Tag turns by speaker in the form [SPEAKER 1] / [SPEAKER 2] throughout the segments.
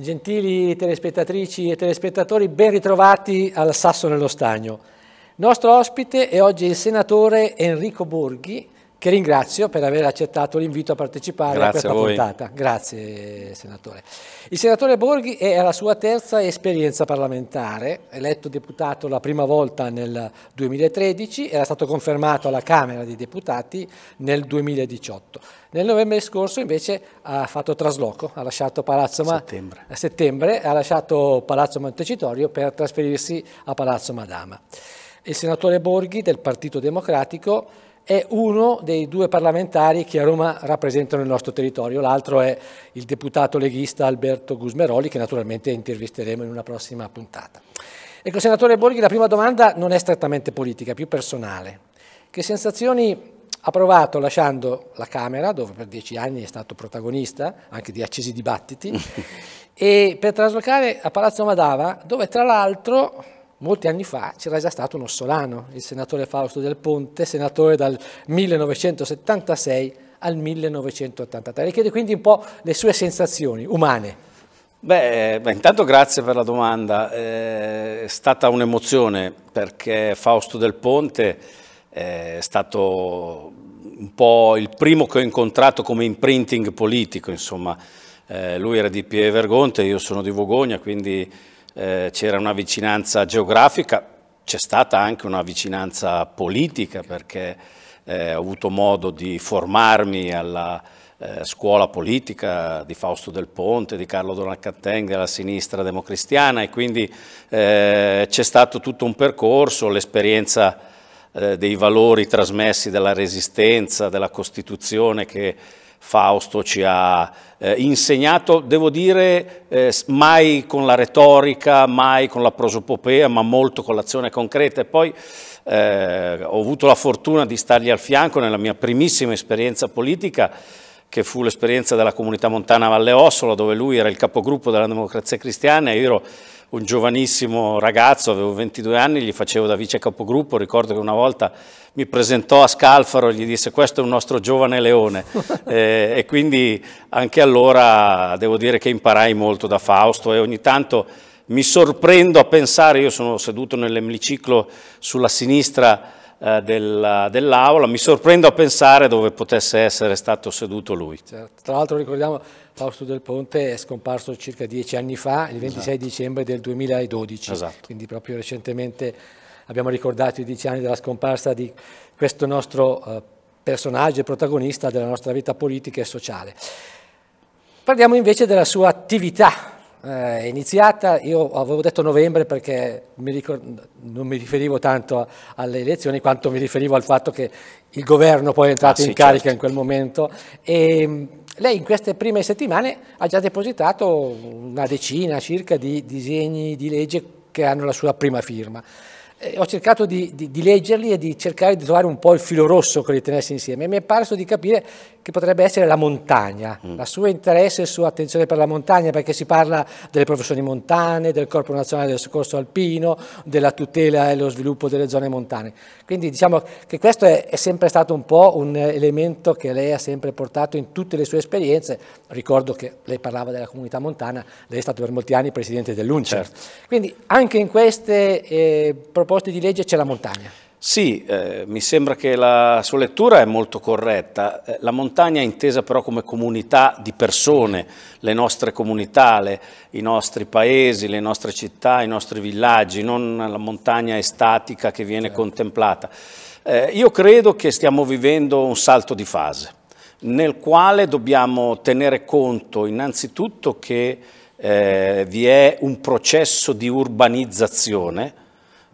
[SPEAKER 1] Gentili telespettatrici e telespettatori, ben ritrovati al Sasso nello Stagno. Nostro ospite è oggi il senatore Enrico Borghi, che ringrazio per aver accettato l'invito a partecipare
[SPEAKER 2] Grazie
[SPEAKER 1] a questa
[SPEAKER 2] a
[SPEAKER 1] puntata. Grazie, senatore. Il senatore Borghi è alla sua terza esperienza parlamentare, eletto deputato la prima volta nel 2013, era stato confermato alla Camera dei Deputati nel 2018. Nel novembre scorso invece ha fatto trasloco, ha lasciato Palazzo Ma-
[SPEAKER 2] Settembre.
[SPEAKER 1] a settembre, ha lasciato Palazzo Montecitorio per trasferirsi a Palazzo Madama. Il senatore Borghi del Partito Democratico è uno dei due parlamentari che a Roma rappresentano il nostro territorio, l'altro è il deputato leghista Alberto Gusmeroli che naturalmente intervisteremo in una prossima puntata. Ecco, senatore Borghi, la prima domanda non è strettamente politica, è più personale. Che sensazioni ha provato lasciando la Camera, dove per dieci anni è stato protagonista anche di accesi dibattiti, e per traslocare a Palazzo Madama, dove tra l'altro molti anni fa c'era già stato un ossolano, il senatore Fausto Del Ponte, senatore dal 1976 al 1983. Le chiedo quindi un po' le sue sensazioni umane.
[SPEAKER 2] Beh, beh, intanto grazie per la domanda. Eh, È stata un'emozione perché Fausto Del Ponte è stato un po' il primo che ho incontrato come imprinting politico, insomma. Eh, lui era di Pie Vergonte, io sono di Vogogna, quindi eh, c'era una vicinanza geografica, c'è stata anche una vicinanza politica perché eh, ho avuto modo di formarmi alla eh, scuola politica di Fausto Del Ponte, di Carlo Donat-Cattin, della sinistra democristiana e quindi eh, c'è stato tutto un percorso, l'esperienza eh, dei valori trasmessi dalla Resistenza, della Costituzione che Fausto ci ha eh, insegnato, devo dire, eh, mai con la retorica, mai con la prosopopea, ma molto con l'azione concreta. E poi eh, ho avuto la fortuna di stargli al fianco nella mia primissima esperienza politica, che fu l'esperienza della comunità montana Valle Ossola, dove lui era il capogruppo della Democrazia Cristiana e io ero un giovanissimo ragazzo, avevo 22 anni, gli facevo da vice capogruppo, ricordo che una volta mi presentò a Scalfaro e gli disse questo è un nostro giovane leone eh, e quindi anche allora devo dire che imparai molto da Fausto e ogni tanto mi sorprendo a pensare, io sono seduto nell'emiciclo sulla sinistra eh, della- dell'aula, mi sorprendo a pensare dove potesse essere stato seduto lui.
[SPEAKER 1] Certo. Tra l'altro ricordiamo Fausto Del Ponte è scomparso circa dieci anni fa, il 26 dicembre del 2012,
[SPEAKER 2] Esatto.
[SPEAKER 1] quindi proprio recentemente abbiamo ricordato i dieci anni della scomparsa di questo nostro eh, personaggio e protagonista della nostra vita politica e sociale. Parliamo invece della sua attività. Eh, È iniziata, io avevo detto novembre perché mi ricor- non mi riferivo tanto alle elezioni quanto mi riferivo al fatto che il governo poi è entrato
[SPEAKER 2] Ah, sì,
[SPEAKER 1] in carica
[SPEAKER 2] certo.
[SPEAKER 1] in quel momento. E, mh, lei in queste prime settimane ha già depositato una decina circa di disegni di legge che hanno la sua prima firma. Eh, ho cercato di, di- di leggerli e di cercare di trovare un po' il filo rosso che li tenesse insieme. E mi è parso di capire che potrebbe essere la montagna, la sua interesse e la sua attenzione per la montagna, perché si parla delle professioni montane, del Corpo Nazionale del Soccorso Alpino, della tutela e lo sviluppo delle zone montane. Quindi diciamo che questo è, è sempre stato un po' un elemento che lei ha sempre portato in tutte le sue esperienze. Ricordo che lei parlava della comunità montana, lei è stato per molti anni presidente dell'UNCER. Quindi anche in queste eh, proposte di legge c'è la montagna.
[SPEAKER 2] Sì, eh, mi sembra che la sua lettura è molto corretta. Eh, La montagna è intesa però come comunità di persone, le nostre comunità, le- i nostri paesi, le nostre città, i nostri villaggi, non la montagna estatica che viene contemplata. Eh, io credo che stiamo vivendo un salto di fase, nel quale dobbiamo tenere conto innanzitutto che eh, vi è un processo di urbanizzazione,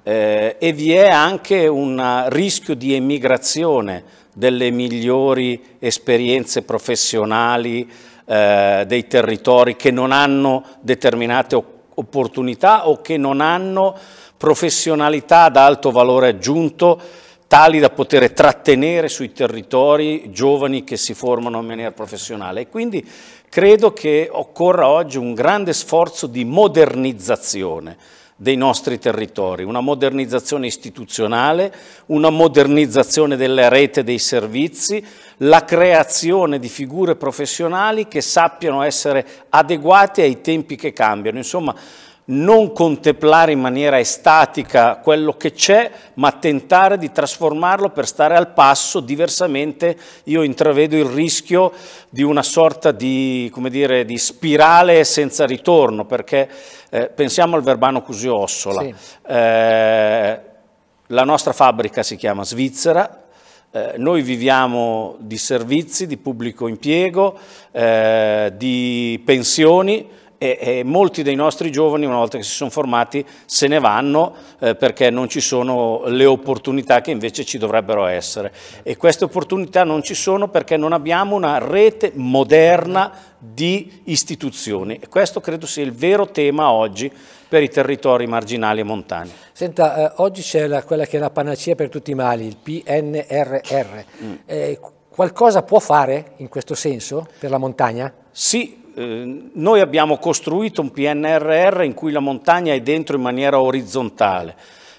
[SPEAKER 2] eh, e vi è anche un rischio di emigrazione delle migliori esperienze professionali eh, dei territori che non hanno determinate op- opportunità o che non hanno professionalità ad alto valore aggiunto tali da poter trattenere sui territori giovani che si formano in maniera professionale. E quindi credo che occorra oggi un grande sforzo di modernizzazione dei nostri territori, una modernizzazione istituzionale, una modernizzazione delle rete dei servizi, la creazione di figure professionali che sappiano essere adeguate ai tempi che cambiano. Insomma, non contemplare in maniera estatica quello che c'è, ma tentare di trasformarlo per stare al passo, diversamente io intravedo il rischio di una sorta di, dire, di spirale senza ritorno, perché eh, pensiamo al Verbano Cusiossola, sì. eh, la nostra fabbrica si chiama Svizzera, eh, noi viviamo di servizi, di pubblico impiego, eh, di pensioni, e, e, molti dei nostri giovani una volta che si sono formati se ne vanno eh, perché non ci sono le opportunità che invece ci dovrebbero essere e queste opportunità non ci sono perché non abbiamo una rete moderna di istituzioni e questo credo sia il vero tema oggi per i territori marginali e montani.
[SPEAKER 1] Senta, eh, oggi c'è quella che è la panacea per tutti i mali, il PNRR. Mm. Eh, qualcosa può fare in questo senso per la montagna?
[SPEAKER 2] Sì, eh, noi abbiamo costruito un PNRR in cui la montagna è dentro in maniera orizzontale,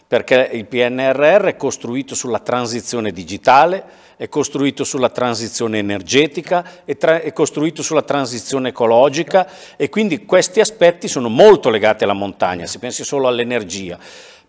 [SPEAKER 2] perché il PNRR è costruito sulla transizione digitale, è costruito sulla transizione energetica, è, è, costruito sulla transizione ecologica e quindi questi aspetti sono molto legati alla montagna, si pensi solo all'energia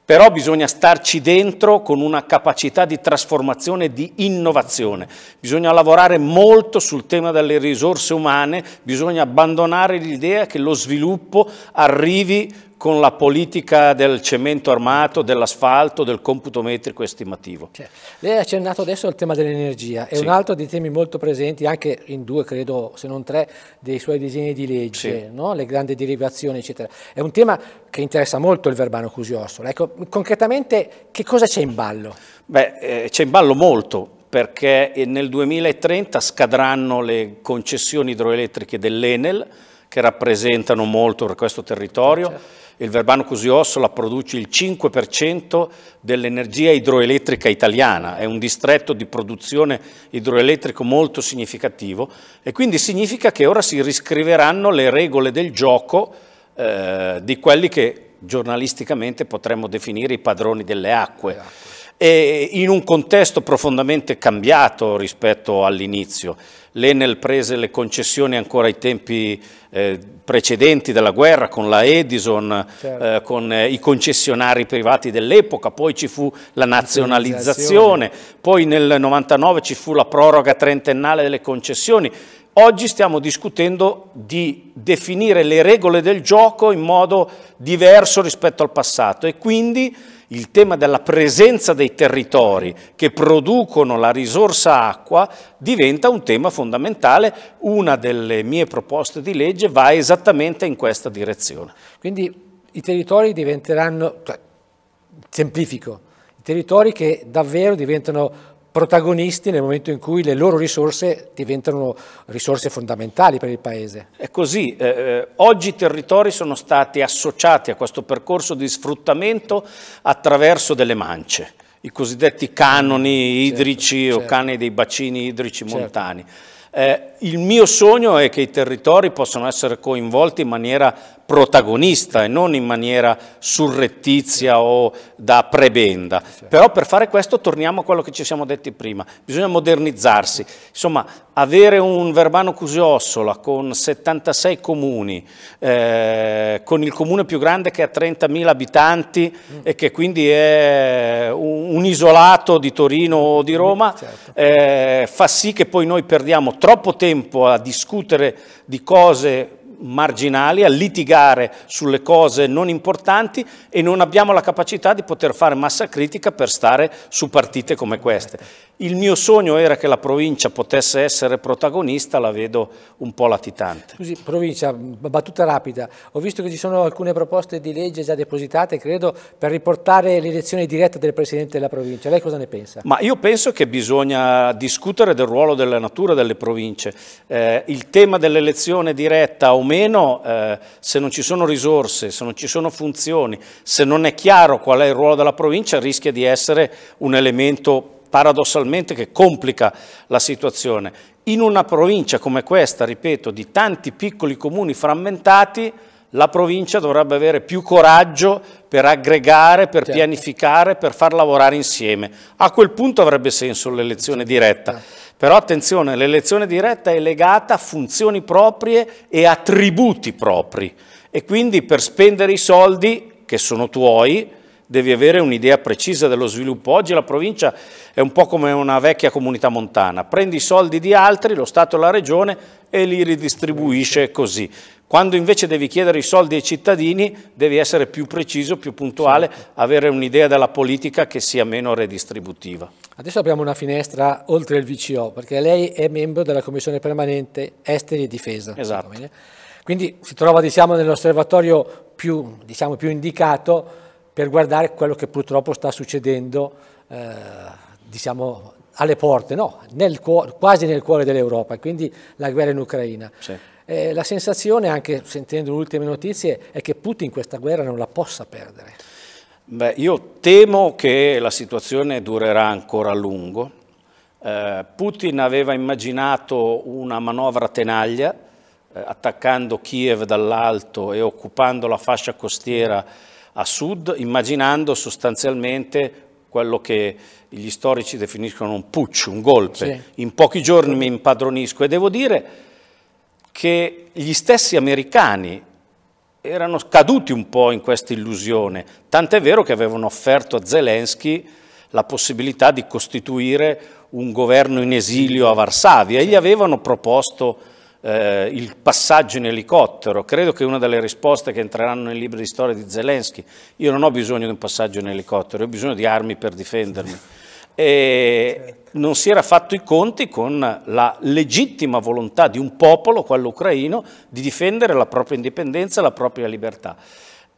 [SPEAKER 2] però bisogna starci dentro con una capacità di trasformazione e di innovazione. Bisogna lavorare molto sul tema delle risorse umane, bisogna abbandonare l'idea che lo sviluppo arrivi con la politica del cemento armato, dell'asfalto, del computo metrico estimativo.
[SPEAKER 1] Cioè, lei ha accennato adesso al tema dell'energia, è sì. un altro dei temi molto presenti anche in due, credo, se non tre, dei suoi disegni di legge, sì. no? le grandi derivazioni, eccetera. È un tema che interessa molto il Verbano Cusiossolo. Ecco, concretamente che cosa c'è in ballo?
[SPEAKER 2] Beh, eh, c'è in ballo molto, perché nel 2030 scadranno le concessioni idroelettriche dell'Enel, che rappresentano molto per questo territorio. Certo il Verbano Cusiossola produce il 5% dell'energia idroelettrica italiana, è un distretto di produzione idroelettrico molto significativo e quindi significa che ora si riscriveranno le regole del gioco eh, di quelli che giornalisticamente potremmo definire i padroni delle acque. E in un contesto profondamente cambiato rispetto all'inizio. L'Enel prese le concessioni ancora ai tempi eh, precedenti della guerra con la Edison, certo. eh, con eh, i concessionari privati dell'epoca, poi ci fu la nazionalizzazione, poi nel 99 ci fu la proroga trentennale delle concessioni. Oggi stiamo discutendo di definire le regole del gioco in modo diverso rispetto al passato e quindi il tema della presenza dei territori che producono la risorsa acqua diventa un tema fondamentale. Una delle mie proposte di legge va esattamente in questa direzione.
[SPEAKER 1] Quindi i territori diventeranno, cioè, semplifico, i territori che davvero diventano protagonisti nel momento in cui le loro risorse diventano risorse fondamentali per il Paese.
[SPEAKER 2] È così, eh, eh, oggi i territori sono stati associati a questo percorso di sfruttamento attraverso delle mance, i cosiddetti canoni certo, idrici certo, o canoni dei bacini idrici certo. montani. Eh, il mio sogno è che i territori possano essere coinvolti in maniera protagonista e non in maniera surrettizia o da prebenda. Però per fare questo torniamo a quello che ci siamo detti prima, bisogna modernizzarsi, insomma avere un Verbano Cusiossola con 76 comuni, eh, con il comune più grande che ha 30.000 abitanti mm. e che quindi è un, un, isolato di Torino o di Roma, mm, certo. eh, fa sì che poi noi perdiamo troppo tempo a discutere di cose marginali, a litigare sulle cose non importanti e non abbiamo la capacità di poter fare massa critica per stare su partite come queste. Il mio sogno era che la provincia potesse essere protagonista, la vedo un po' latitante.
[SPEAKER 1] Scusi, provincia, battuta rapida, ho visto che ci sono alcune proposte di legge già depositate, credo, per riportare l'elezione diretta del Presidente della provincia. Lei cosa ne pensa?
[SPEAKER 2] Ma io penso che bisogna discutere del ruolo della natura delle province. Eh, il tema dell'elezione diretta o meno, eh, se non ci sono risorse, se non ci sono funzioni, se non è chiaro qual è il ruolo della provincia, rischia di essere un elemento paradossalmente che complica la situazione. In una provincia come questa, ripeto, di tanti piccoli comuni frammentati, la provincia dovrebbe avere più coraggio per aggregare, per certo. pianificare, per far lavorare insieme. A quel punto avrebbe senso l'elezione diretta. Certo. Però attenzione, l'elezione diretta è legata a funzioni proprie e attributi propri e quindi per spendere i soldi che sono tuoi devi avere un'idea precisa dello sviluppo. Oggi la provincia è un po' come una vecchia comunità montana, prendi i soldi di altri, lo Stato e la Regione e li ridistribuisce così. Quando invece devi chiedere i soldi ai cittadini devi essere più preciso, più puntuale, avere un'idea della politica che sia meno redistributiva.
[SPEAKER 1] Adesso abbiamo una finestra oltre il VCO, perché lei è membro della Commissione Permanente Esteri e Difesa.
[SPEAKER 2] Esatto.
[SPEAKER 1] Quindi si trova diciamo, nell'osservatorio più, diciamo, più indicato per guardare quello che purtroppo sta succedendo eh, diciamo, alle porte, no, nel quasi nel cuore dell'Europa, quindi la guerra in Ucraina.
[SPEAKER 2] Sì.
[SPEAKER 1] Eh, la sensazione, anche sentendo le ultime notizie, è che Putin questa guerra non la possa perdere.
[SPEAKER 2] Beh, io temo che la situazione durerà ancora a lungo. Eh, Putin aveva immaginato una manovra tenaglia, eh, attaccando Kiev dall'alto e occupando la fascia costiera a sud, immaginando sostanzialmente quello che gli storici definiscono un putsch, un golpe. Sì. In pochi giorni mi impadronisco e devo dire che gli stessi americani erano caduti un po' in questa illusione, tant'è vero che avevano offerto a Zelensky la possibilità di costituire un governo in esilio a Varsavia e gli avevano proposto eh, il passaggio in elicottero. Credo che una delle risposte che entreranno nel libro di storia di Zelensky, io non ho bisogno di un passaggio in elicottero, ho bisogno di armi per difendermi e non si era fatto i conti con la legittima volontà di un popolo, quello ucraino, di difendere la propria indipendenza e la propria libertà.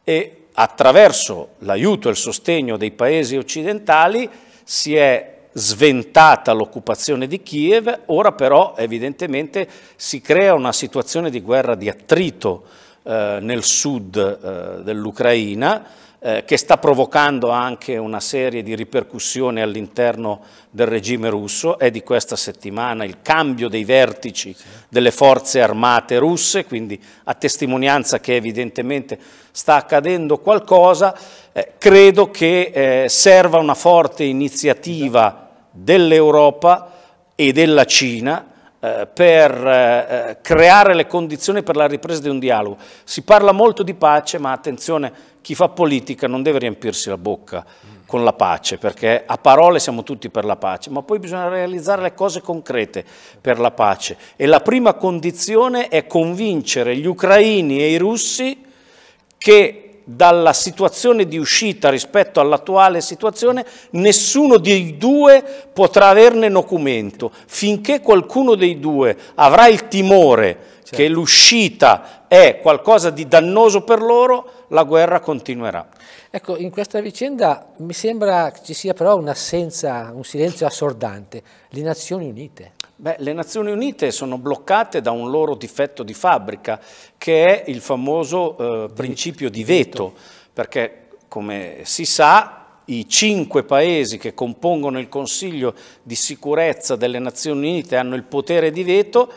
[SPEAKER 2] E attraverso l'aiuto e il sostegno dei paesi occidentali si è sventata l'occupazione di Kiev, ora però evidentemente si crea una situazione di guerra di attrito eh, nel sud eh, dell'Ucraina, eh, che sta provocando anche una serie di ripercussioni all'interno del regime russo. È di questa settimana il cambio dei vertici delle forze armate russe, quindi a testimonianza che evidentemente sta accadendo qualcosa. Eh, credo che eh, serva una forte iniziativa dell'Europa e della Cina eh, per eh, creare le condizioni per la ripresa di un dialogo. Si parla molto di pace, ma attenzione, chi fa politica non deve riempirsi la bocca con la pace, perché a parole siamo tutti per la pace, ma poi bisogna realizzare le cose concrete per la pace. E la prima condizione è convincere gli ucraini e i russi che dalla situazione di uscita rispetto all'attuale situazione, nessuno dei due potrà averne documento. Finché qualcuno dei due avrà il timore certo. che l'uscita è qualcosa di dannoso per loro, la guerra continuerà.
[SPEAKER 1] Ecco, in questa vicenda mi sembra ci sia però un'assenza, un silenzio assordante, le Nazioni Unite.
[SPEAKER 2] Beh, le Nazioni Unite sono bloccate da un loro difetto di fabbrica, che è il famoso eh, principio di veto, perché come si sa i cinque paesi che compongono il Consiglio di sicurezza delle Nazioni Unite hanno il potere di veto,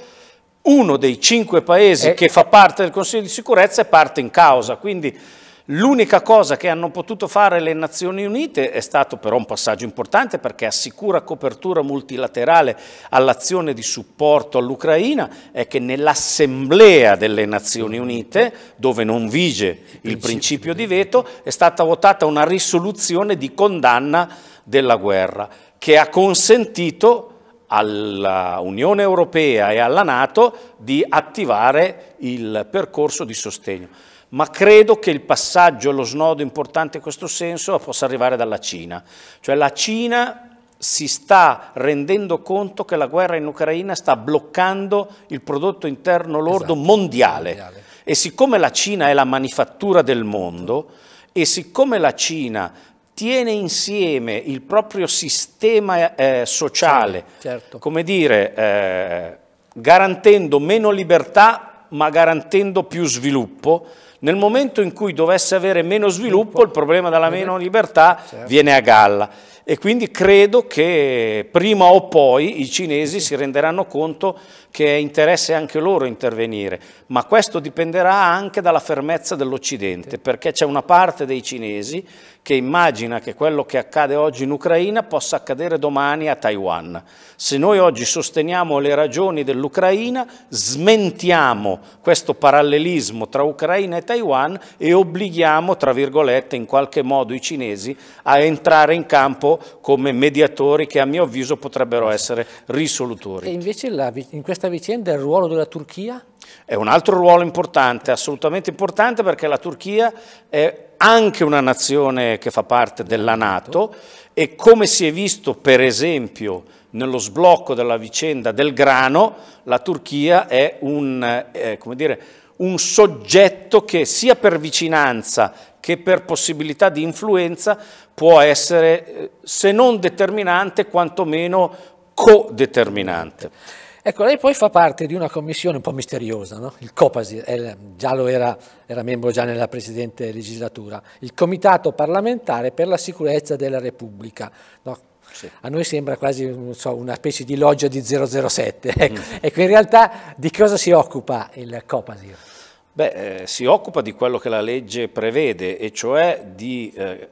[SPEAKER 2] uno dei cinque paesi eh. che fa parte del Consiglio di sicurezza è parte in causa, quindi L'unica cosa che hanno potuto fare le Nazioni Unite è stato però un passaggio importante perché assicura copertura multilaterale all'azione di supporto all'Ucraina, è che nell'Assemblea delle Nazioni Unite, dove non vige il principio di veto, è stata votata una risoluzione di condanna della guerra che ha consentito all'Unione Europea e alla Nato di attivare il percorso di sostegno ma credo che il passaggio, lo snodo importante in questo senso possa arrivare dalla Cina. Cioè la Cina si sta rendendo conto che la guerra in Ucraina sta bloccando il prodotto interno lordo esatto, mondiale. mondiale. E siccome la Cina è la manifattura del mondo e siccome la Cina tiene insieme il proprio sistema eh, sociale, certo. come dire, eh, garantendo meno libertà ma garantendo più sviluppo, nel momento in cui dovesse avere meno sviluppo, il problema della meno libertà certo. viene a galla. E quindi credo che prima o poi i cinesi si renderanno conto che è interesse anche loro intervenire, ma questo dipenderà anche dalla fermezza dell'Occidente, perché c'è una parte dei cinesi che immagina che quello che accade oggi in Ucraina possa accadere domani a Taiwan. Se noi oggi sosteniamo le ragioni dell'Ucraina, smentiamo questo parallelismo tra Ucraina e Taiwan e obblighiamo, tra virgolette, in qualche modo i cinesi a entrare in campo come mediatori che a mio avviso potrebbero essere risolutori.
[SPEAKER 1] E invece la, in questa vicenda il ruolo della Turchia?
[SPEAKER 2] È un altro ruolo importante, assolutamente importante perché la Turchia è anche una nazione che fa parte della Nato e come si è visto per esempio nello sblocco della vicenda del grano, la Turchia è un, eh, dire, un soggetto che sia per vicinanza che per possibilità di influenza può essere, eh, se non determinante, quantomeno codeterminante.
[SPEAKER 1] Ecco, lei poi fa parte di una commissione un po' misteriosa, no? il COPASIR, già lo era, era membro già nella precedente legislatura, il Comitato parlamentare per la sicurezza della Repubblica. No? Sì. A noi sembra quasi so, una specie di loggia di 007. Ecco. Mm. ecco, in realtà di cosa si occupa il COPASIR?
[SPEAKER 2] Beh, eh, si occupa di quello che la legge prevede, e cioè di eh,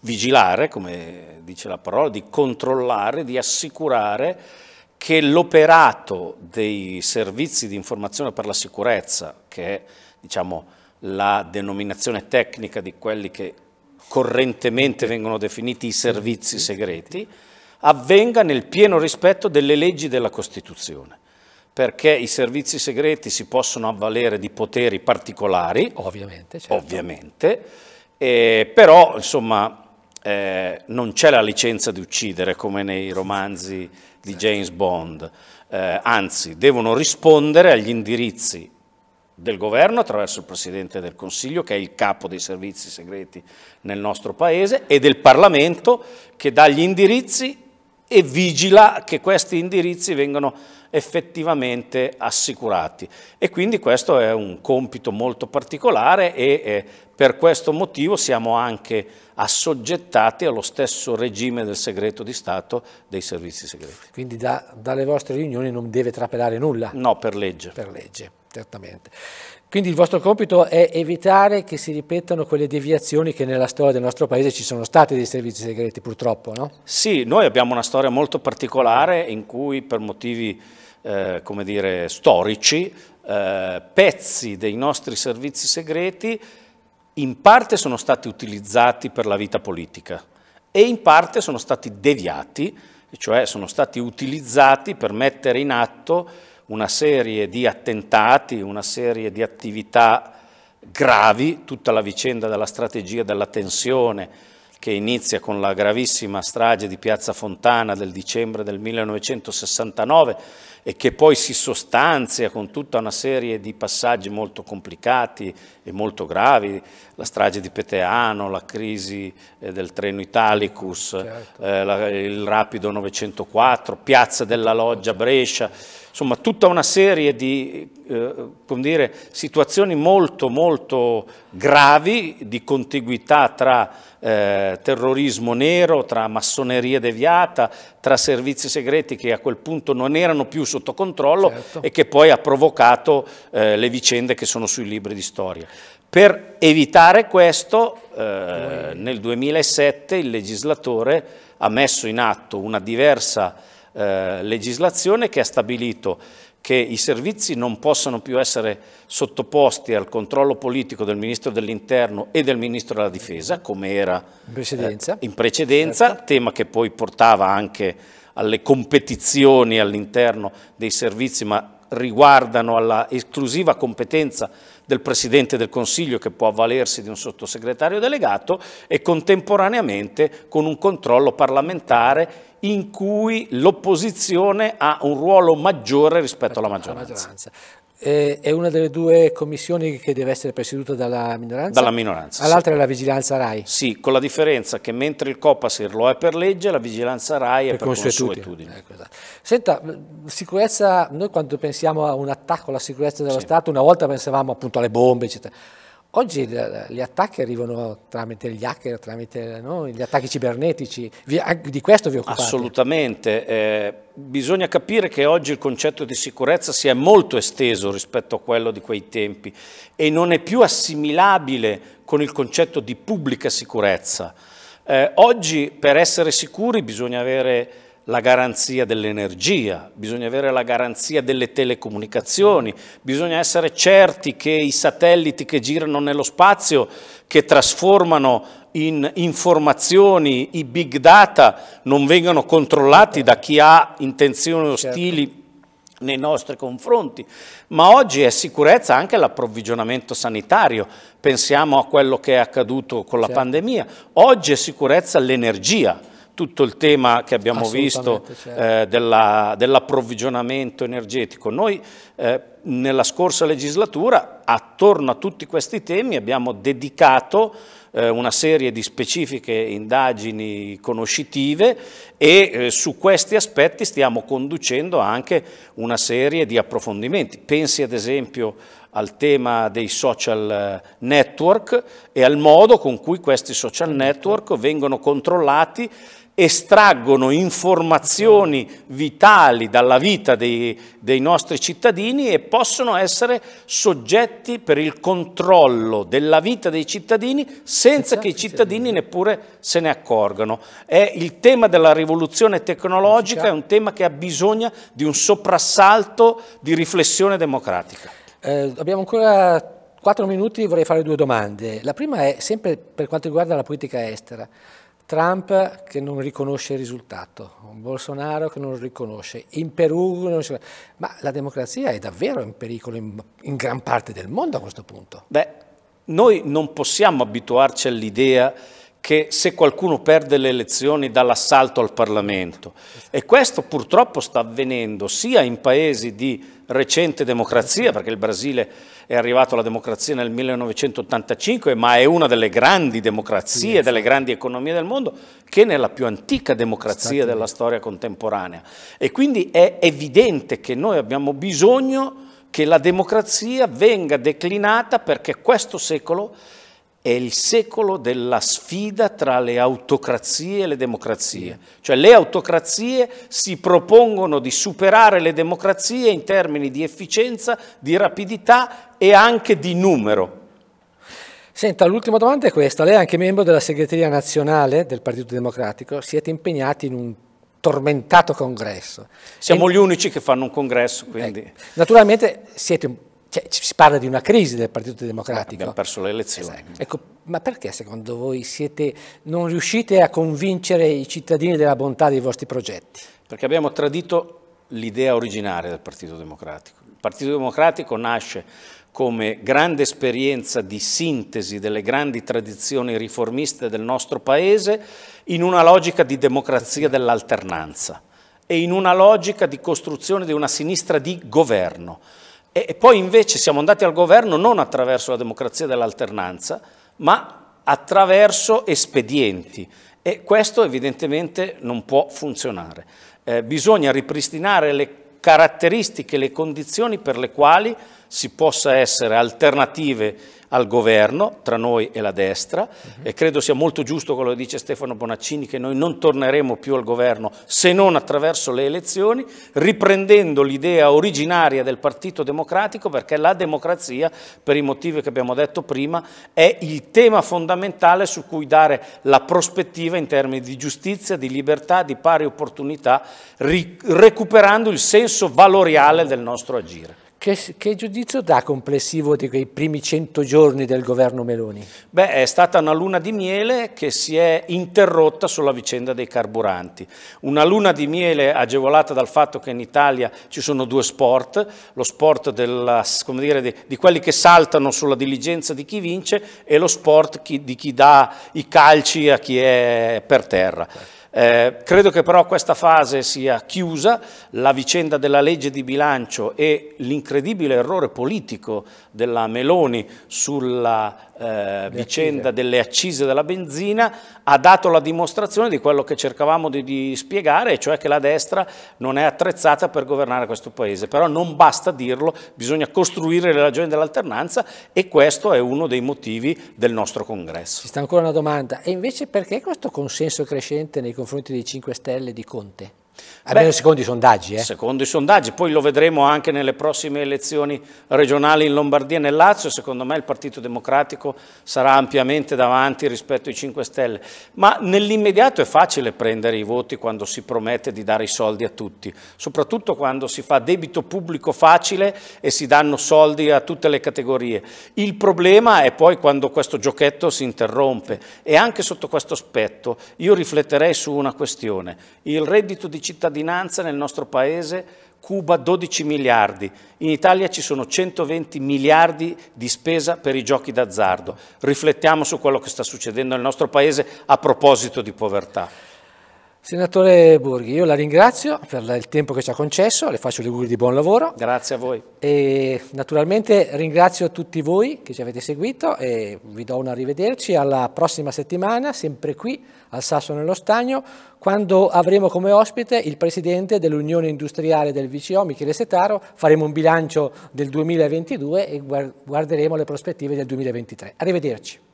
[SPEAKER 2] vigilare, come dice la parola, di controllare, di assicurare che l'operato dei servizi di informazione per la sicurezza, che è diciamo, la denominazione tecnica di quelli che correntemente vengono definiti i servizi segreti, avvenga nel pieno rispetto delle leggi della Costituzione, perché i servizi segreti si possono avvalere di poteri particolari,
[SPEAKER 1] ovviamente, certo.
[SPEAKER 2] ovviamente eh, però insomma eh, non c'è la licenza di uccidere come nei romanzi di James Bond, eh, anzi devono rispondere agli indirizzi del governo attraverso il Presidente del Consiglio, che è il capo dei servizi segreti nel nostro Paese, e del Parlamento, che dà gli indirizzi e vigila che questi indirizzi vengano effettivamente assicurati. E quindi questo è un compito molto particolare e eh, per questo motivo siamo anche assoggettati allo stesso regime del segreto di Stato dei servizi segreti.
[SPEAKER 1] Quindi da, dalle vostre riunioni non deve trapelare nulla?
[SPEAKER 2] No, per legge.
[SPEAKER 1] Per legge, certamente. Quindi il vostro compito è evitare che si ripetano quelle deviazioni che nella storia del nostro paese ci sono state dei servizi segreti, purtroppo, no?
[SPEAKER 2] Sì, noi abbiamo una storia molto particolare in cui per motivi, eh, come dire, storici, eh, pezzi dei nostri servizi segreti in parte sono stati utilizzati per la vita politica e in parte sono stati deviati, cioè sono stati utilizzati per mettere in atto una serie di attentati, una serie di attività gravi, tutta la vicenda della strategia della tensione che inizia con la gravissima strage di Piazza Fontana del dicembre del 1969 e che poi si sostanzia con tutta una serie di passaggi molto complicati e molto gravi, la strage di Peteano, la crisi eh, del treno Italicus, certo. eh, la, il rapido 904, Piazza della Loggia Brescia, insomma tutta una serie di eh, dire, situazioni molto molto gravi di contiguità tra eh, terrorismo nero, tra massoneria deviata, tra servizi segreti che a quel punto non erano più sotto controllo certo. e che poi ha provocato eh, le vicende che sono sui libri di storia. Per evitare questo, eh, nel 2007 il legislatore ha messo in atto una diversa eh, legislazione che ha stabilito che i servizi non possano più essere sottoposti al controllo politico del Ministro dell'Interno e del Ministro della Difesa, come era
[SPEAKER 1] in precedenza,
[SPEAKER 2] eh, in precedenza certo. tema che poi portava anche alle competizioni all'interno dei servizi, ma riguardano alla esclusiva competenza del Presidente del Consiglio che può avvalersi di un sottosegretario delegato e contemporaneamente con un controllo parlamentare in cui l'opposizione ha un ruolo maggiore rispetto alla maggioranza. maggioranza.
[SPEAKER 1] Eh, è una delle due commissioni che deve essere presieduta dalla minoranza?
[SPEAKER 2] Dalla minoranza.
[SPEAKER 1] L'altra sì. è la vigilanza RAI?
[SPEAKER 2] Sì, con la differenza che mentre il Copasir lo è per legge, la vigilanza RAI per è per consuetudine. consuetudine. Ecco, esatto.
[SPEAKER 1] Senta, sicurezza, noi quando pensiamo a un attacco alla sicurezza dello sì. Stato, una volta pensavamo appunto alle bombe, eccetera. Oggi gli attacchi arrivano tramite gli hacker, tramite no? gli attacchi cibernetici, di questo vi occupate?
[SPEAKER 2] Assolutamente, eh, bisogna capire che oggi il concetto di sicurezza si è molto esteso rispetto a quello di quei tempi e non è più assimilabile con il concetto di pubblica sicurezza. Eh, oggi per essere sicuri bisogna avere la garanzia dell'energia, bisogna avere la garanzia delle telecomunicazioni, bisogna essere certi che i satelliti che girano nello spazio, che trasformano in informazioni i big data, non vengano controllati da chi ha intenzioni certo. ostili nei nostri confronti, ma oggi è sicurezza anche l'approvvigionamento sanitario, pensiamo a quello che è accaduto con la certo. pandemia, oggi è sicurezza l'energia, tutto il tema che abbiamo visto certo. eh, dell'approvvigionamento dell energetico. Noi eh, nella scorsa legislatura attorno a tutti questi temi abbiamo dedicato eh, una serie di specifiche indagini conoscitive e eh, su questi aspetti stiamo conducendo anche una serie di approfondimenti. Pensi ad esempio al tema dei social eh, network e al modo con cui questi social network vengono controllati estraggono informazioni vitali dalla vita dei, dei, nostri cittadini e possono essere soggetti per il controllo della vita dei cittadini senza che i cittadini neppure se ne accorgano. È il tema della rivoluzione tecnologica è un tema che ha bisogno di un soprassalto di riflessione democratica.
[SPEAKER 1] Eh, abbiamo ancora quattro minuti, vorrei fare due domande. La prima è sempre per quanto riguarda la politica estera. Trump che non riconosce il risultato, Bolsonaro che non lo riconosce, in Perù non si... ma la democrazia è davvero in pericolo in, in gran parte del mondo a questo punto.
[SPEAKER 2] Beh, noi non possiamo abituarci all'idea che se qualcuno perde le elezioni dà l'assalto al Parlamento e questo purtroppo sta avvenendo sia in paesi di recente democrazia, perché il Brasile è arrivato alla democrazia nel 1985, ma è una delle grandi democrazie, delle grandi economie del mondo, che nella più antica democrazia della storia contemporanea. E quindi è evidente che noi abbiamo bisogno che la democrazia venga declinata perché questo secolo è il secolo della sfida tra le autocrazie e le democrazie. Cioè le autocrazie si propongono di superare le democrazie in termini di efficienza, di rapidità e anche di numero.
[SPEAKER 1] Senta, l'ultima domanda è questa. Lei è anche membro della segreteria nazionale del Partito Democratico. Siete impegnati in un tormentato congresso.
[SPEAKER 2] Siamo e... gli unici che fanno un congresso, quindi... Eh,
[SPEAKER 1] naturalmente siete cioè, si parla di una crisi del Partito Democratico.
[SPEAKER 2] Abbiamo perso le elezioni.
[SPEAKER 1] Esatto. Ecco, ma perché secondo voi siete, non riuscite a convincere i cittadini della bontà dei vostri progetti?
[SPEAKER 2] Perché abbiamo tradito l'idea originaria del Partito Democratico. Il Partito Democratico nasce come grande esperienza di sintesi delle grandi tradizioni riformiste del nostro Paese in una logica di democrazia dell'alternanza e in una logica di costruzione di una sinistra di governo. E poi invece siamo andati al governo non attraverso la democrazia dell'alternanza, ma attraverso espedienti. E questo evidentemente non può funzionare. Eh, bisogna ripristinare le caratteristiche, le condizioni per le quali si possa essere alternative al governo tra noi e la destra uh -huh. e credo sia molto giusto quello che dice Stefano Bonaccini che noi non torneremo più al governo se non attraverso le elezioni, riprendendo l'idea originaria del Partito Democratico perché la democrazia, per i motivi che abbiamo detto prima, è il tema fondamentale su cui dare la prospettiva in termini di giustizia, di libertà, di pari opportunità, recuperando il senso valoriale del nostro agire.
[SPEAKER 1] Che, che, giudizio dà complessivo di quei primi cento giorni del governo Meloni?
[SPEAKER 2] Beh, è stata una luna di miele che si è interrotta sulla vicenda dei carburanti. Una luna di miele agevolata dal fatto che in Italia ci sono due sport, lo sport della, dire, di, di, quelli che saltano sulla diligenza di chi vince e lo sport chi, di chi dà i calci a chi è per terra. Eh, credo che però questa fase sia chiusa, la vicenda della legge di bilancio e l'incredibile errore politico della Meloni sulla eh, vicenda delle accise della benzina ha dato la dimostrazione di quello che cercavamo di, di, spiegare, cioè che la destra non è attrezzata per governare questo Paese. Però non basta dirlo, bisogna costruire le ragioni dell'alternanza e questo è uno dei motivi del nostro congresso.
[SPEAKER 1] Ci sta ancora una domanda, e invece perché questo consenso crescente nei confronti dei 5 Stelle di Conte? Almeno secondo i sondaggi. Eh?
[SPEAKER 2] Secondo i sondaggi, poi lo vedremo anche nelle prossime elezioni regionali in Lombardia e nel Lazio, secondo me il Partito Democratico sarà ampiamente davanti rispetto ai 5 Stelle, ma nell'immediato è facile prendere i voti quando si promette di dare i soldi a tutti, soprattutto quando si fa debito pubblico facile e si danno soldi a tutte le categorie. Il problema è poi quando questo giochetto si interrompe e anche sotto questo aspetto io rifletterei su una questione, il reddito di cittadinanza nel nostro paese Cuba 12 miliardi, in Italia ci sono 120 miliardi di spesa per i giochi d'azzardo. Riflettiamo su quello che sta succedendo nel nostro paese a proposito di povertà.
[SPEAKER 1] Senatore Borghi, io la ringrazio per il tempo che ci ha concesso, le faccio gli auguri di buon lavoro.
[SPEAKER 2] Grazie a voi.
[SPEAKER 1] E naturalmente ringrazio tutti voi che ci avete seguito e vi do un arrivederci alla prossima settimana, sempre qui al Sasso nello Stagno, quando avremo come ospite il presidente dell'Unione Industriale del VCO, Michele Setaro, faremo un bilancio del 2022 e guarderemo le prospettive del 2023. Arrivederci.